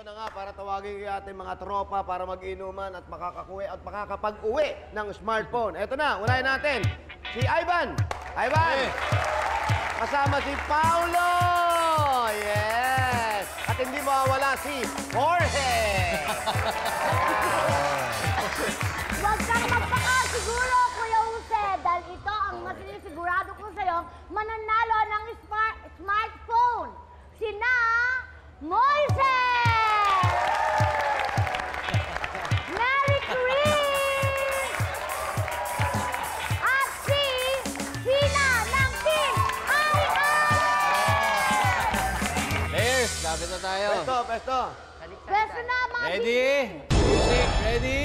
Ito na nga, para tawagin yung ating mga tropa para mag-inuman at makakakuwi at makakapag-uwi ng smartphone. Ito na, unahin natin. Si Ivan. Ivan! Kasama si Paulo! Yes! At hindi mawawala si Jorge! Huwag kang magpakasiguro, Kuya Jose, dahil ito ang masinisigurado ko sa'yo, mananalo ng smart smartphone. Sina Moises! Lapit na tayo. Pesto, pesto. Pwesto na, mga Ready? Music, ready?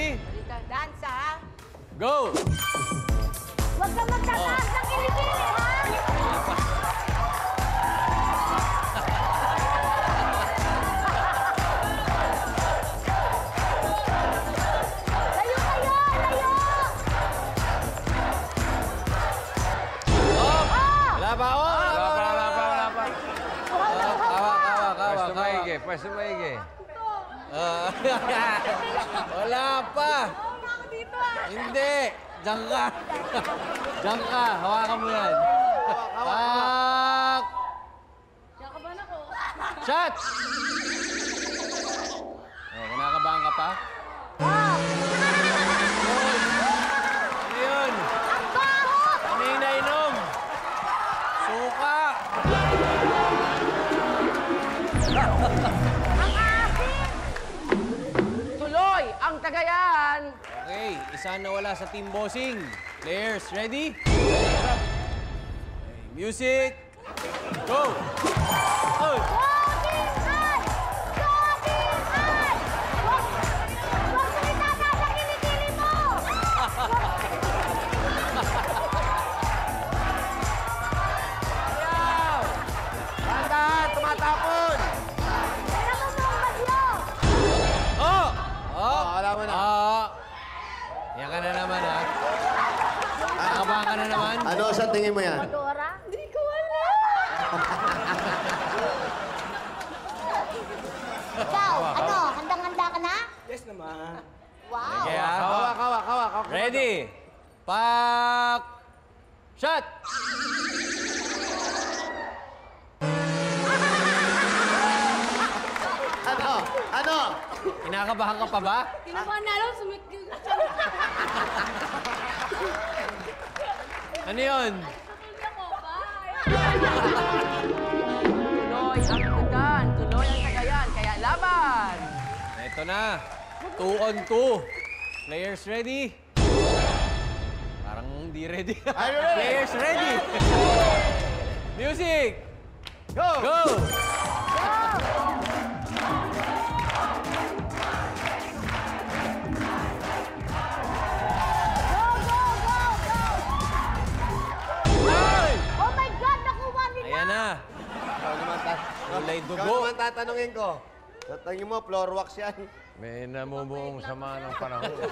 Dansa! Go! Huwag kang magtataas ng kilikili, ha? Maigi, pwesto maigi. Ah. Wala pa! Hindi! Diyan ka! Diyan ka! Hawakan mo yan. Pak! Shot! Oh, kinakabahan ka pa? Okay, isa na wala sa team bossing. Players, ready? Okay, music. Go! Oh! Ano sa tingin mo yan? Dora? Hindi ko alam! Ikaw, ano? Handang-handa ka na? Yes naman. Wow! Okay, ha? Hawak, hawak, hawak. hawak. Ready? Pak! Shot! Ano? Ano? Kinakabahan ka pa ba? Kinabahan na alam, sumikil. Ano yun? Tuloy ang Udan. Tuloy ang Cagayan. Kaya laban. Ito na. Two on two. Players ready? Parang hindi ready. Players ready? Music! Go! Go! Go, tatanungin ko. Sa tingin mo, floor wax yan. May namumuong sama ng panahon. Okay.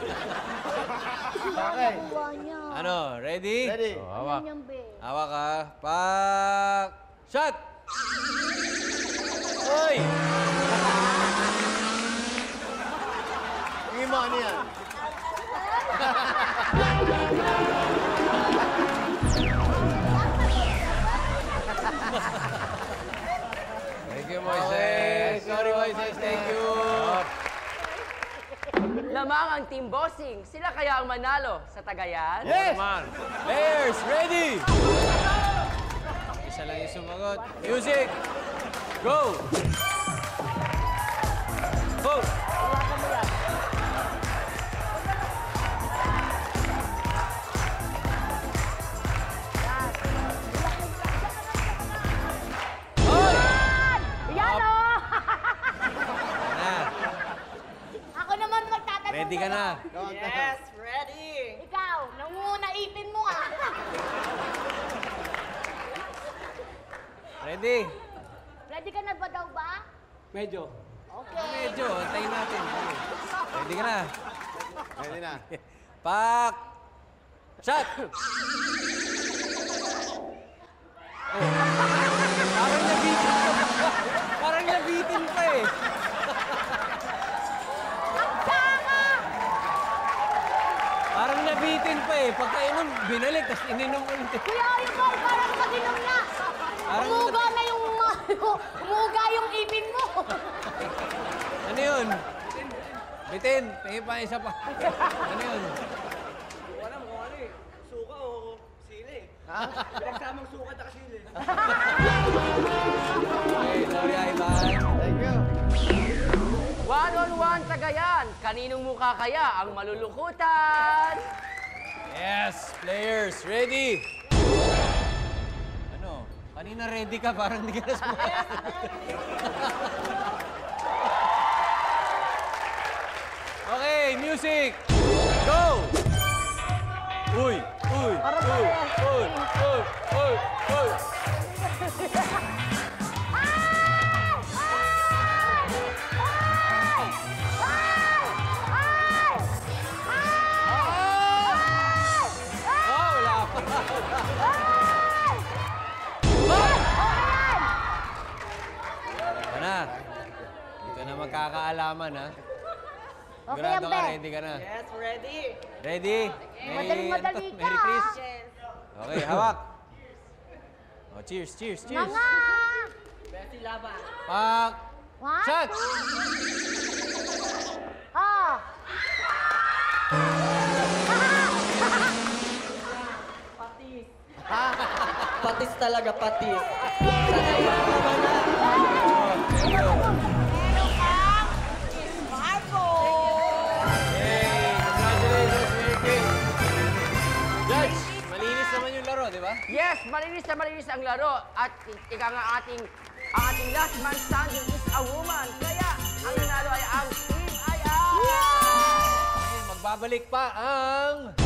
Niya. Ano, ready? Ready? Oh, hawak. Be. Hawak ka. Pak! Shot! Uy! Tingin mo, ano yan? thank you. Lamang ang team bossing. Sila kaya ang manalo sa Tagayan? Yes! Man. Players, ready? Isa lang yung sumagot. Music! Go! Go! Ready ka na. Yes, ready. Ikaw, nanguna ipin mo ah. Ready? Ready ka na ba daw ba? Medyo. Okay. Medyo, antayin natin. Ready ka na? Ready na. Pak! Shot! Oh. Parang nabitin pa. Parang nabitin pa eh. binalik, tapos ininom ulit. Kuya Ayubal, parang mag-inom na. Parang- Umuga na yung umuga yung ipin mo. Ano yun? Bitin, tingin pa isa pa. Ano yun? Okay, sorry, Ivan. Thank you. One-on-one Cagayan. Kaninong mukha kaya ang malulukutan? Yes, players, ready? Ano? Kanina ready ka, parang hindi ka na okay, music! Go! Uy! Uy! Uy! Uy! Uy! Magkakaalaman, ha? Okay, Sigurado ka, ready ka na. Yes, ready. Ready? Ano to? ka, Merry Chris. ha? Okay, hawak. Oh, cheers, cheers, cheers. Mga... Besi Lava. Pak! One, Shot! two. Ah. Patis talaga, patis. Thank you. Hey, Yes, malinis na malinis ang laro. At ika nga ating, ang ating last man standing is a woman. Kaya ang nanalo ay ang Team Ayan! Ngayon, magbabalik pa ang...